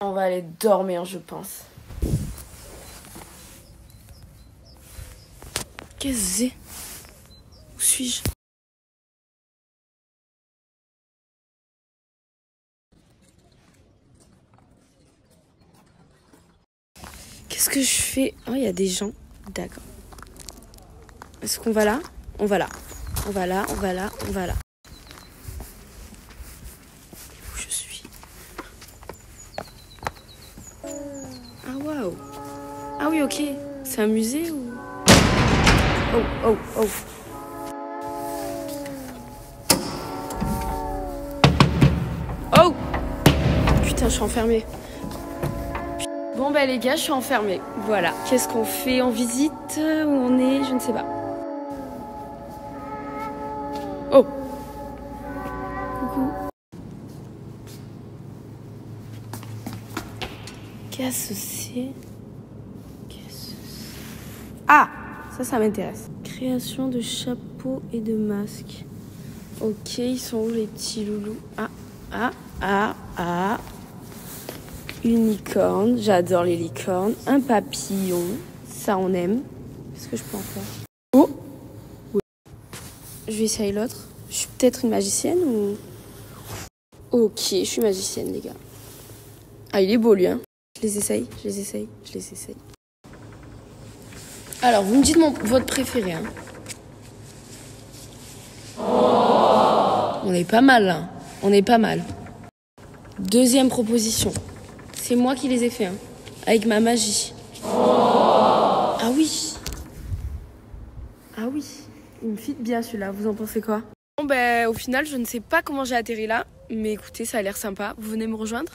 On va aller dormir, je pense. Qu'est-ce que c'est? Où suis-je? Qu'est-ce que je fais? Oh, il y a des gens. D'accord. Est-ce qu'on va là? On va là. On va là, on va là, on va là. Où je suis Ah, waouh Ah oui, ok. C'est un musée ou? Oh, oh, oh. Oh Putain, je suis enfermée. Bon bah les gars, je suis enfermée. Voilà. Qu'est-ce qu'on fait? En visite? Où on est? Je ne sais pas. Oh Coucou. Qu'est-ce que c'est Qu'est-ce que c'est? Ah Ça, ça m'intéresse. Création de chapeaux et de masques. Ok, ils sont où les petits loulous? Ah, ah, ah, ah. Une licorne, j'adore les licornes. Un papillon, ça on aime. Qu'est-ce que je peux en faire? Oh Oui. Je vais essayer l'autre. Je suis peut-être une magicienne ou? Ok, je suis magicienne, les gars. Ah, il est beau lui, hein. Je les essaye, je les essaye, je les essaye. Alors, vous me dites mon, votre préféré, hein. On est pas mal, là. On est pas mal. Deuxième proposition. C'est moi qui les ai faits, hein, avec ma magie. Ah oui Ah oui Il me fit bien celui-là, vous en pensez quoi? Bon ben au final je ne sais pas comment j'ai atterri là, mais écoutez ça a l'air sympa, vous venez me rejoindre?